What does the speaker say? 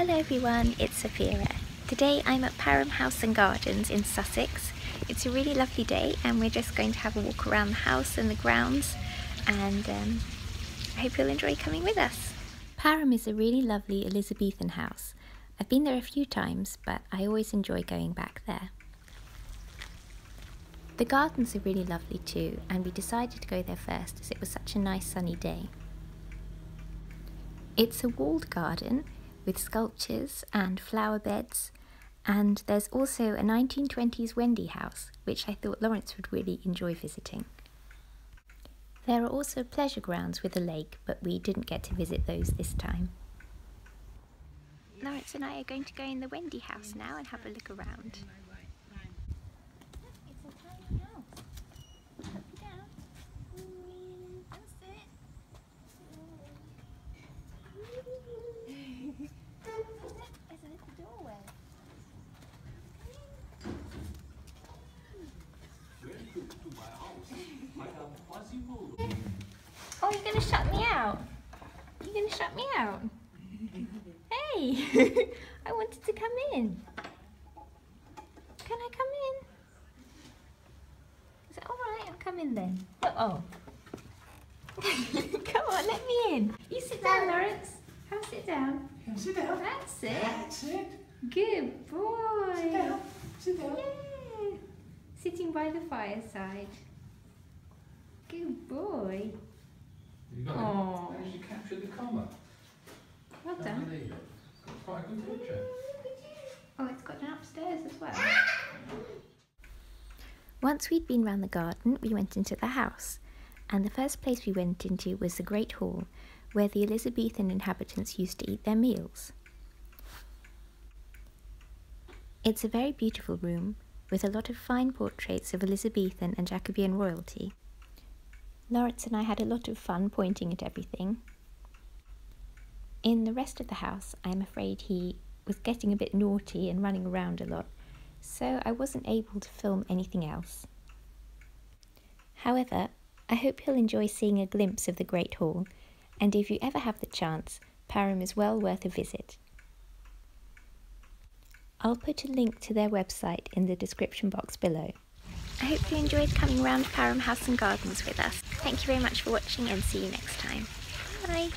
Hello everyone, it's Sapphira. Today I'm at Parham House and Gardens in Sussex. It's a really lovely day and we're just going to have a walk around the house and the grounds and um, I hope you'll enjoy coming with us. Parham is a really lovely Elizabethan house. I've been there a few times but I always enjoy going back there. The gardens are really lovely too and we decided to go there first as it was such a nice sunny day. It's a walled garden with sculptures and flower beds, and there's also a 1920s Wendy house, which I thought Lawrence would really enjoy visiting. There are also pleasure grounds with a lake, but we didn't get to visit those this time. Lawrence and I are going to go in the Wendy house now and have a look around. Oh, you're gonna shut me out? You're gonna shut me out? Hey, I wanted to come in. Can I come in? Is it alright? I'll come in then. Oh. oh. come on, let me in. You sit down, Lawrence. Come sit down. Sit down. That's it. That's it. Good boy. Sit down. Sit down. Yay. Sitting by the fireside. Good boy. You got Aww. it. Actually captured the comma. Well Oh, done. there you go. Got quite a good picture. Oh, it's got an upstairs as well. Once we'd been round the garden, we went into the house, and the first place we went into was the Great Hall, where the Elizabethan inhabitants used to eat their meals. It's a very beautiful room, with a lot of fine portraits of Elizabethan and Jacobean royalty. Lawrence and I had a lot of fun pointing at everything. In the rest of the house, I'm afraid he was getting a bit naughty and running around a lot, so I wasn't able to film anything else. However, I hope you'll enjoy seeing a glimpse of the Great Hall, and if you ever have the chance, Parham is well worth a visit. I'll put a link to their website in the description box below. I hope you enjoyed coming round Parham House and Gardens with us. Thank you very much for watching and see you next time. Bye!